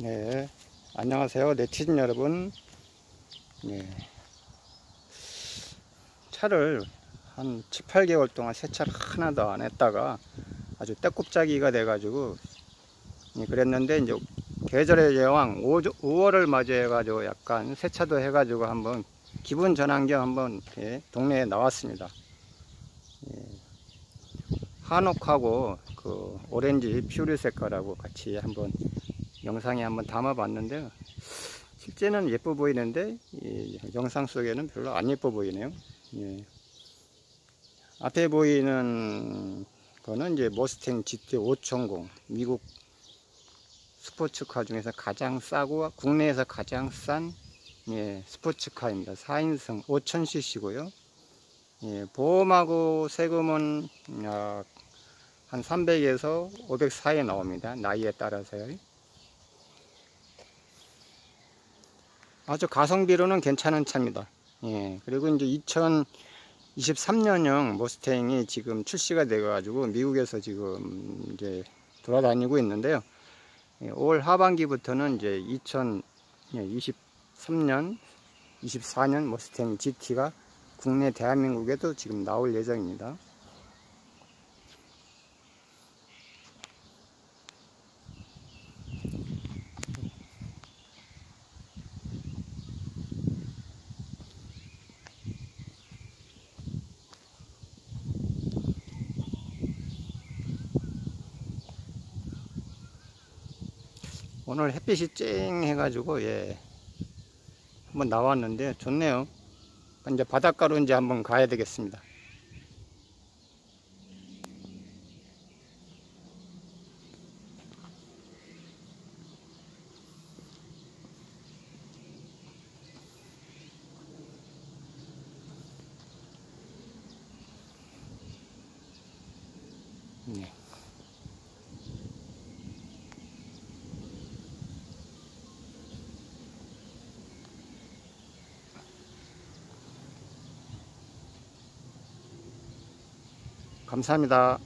네, 안녕하세요. 네티즌 여러분. 네. 차를 한 7, 8개월 동안 세차를 하나도 안 했다가 아주 때꼽자기가 돼가지고 예, 그랬는데 이제 계절의 여왕 5, 5월을 맞이해가지고 약간 세차도 해가지고 한번 기분 전환 겸 한번 예, 동네에 나왔습니다. 예. 한옥하고 그 오렌지 퓨리 색깔하고 같이 한번 영상에 한번 담아봤는데요. 실제는 예뻐 보이는데 이 영상 속에는 별로 안 예뻐 보이네요. 예. 앞에 보이는 거는 이제 머스탱 GT 5천공 미국 스포츠카 중에서 가장 싸고 국내에서 가장 싼 예, 스포츠카입니다. 4인승 5000cc고요. 예, 보험하고 세금은 약한 300에서 500 사이에 나옵니다. 나이에 따라서요. 아주 가성비로는 괜찮은 차입니다. 예, 그리고 이제 2023년형 머스탱이 지금 출시가 되어가지고 미국에서 지금 이제 돌아다니고 있는데요. 예, 올 하반기부터는 이제 2023년, 24년 머스탱 GT가 국내 대한민국에도 지금 나올 예정입니다. 오늘 햇빛이 쨍 해가지고 예 한번 나왔는데 좋네요. 이제 바닷가로 이제 한번 가야 되겠습니다. 네. 감사합니다.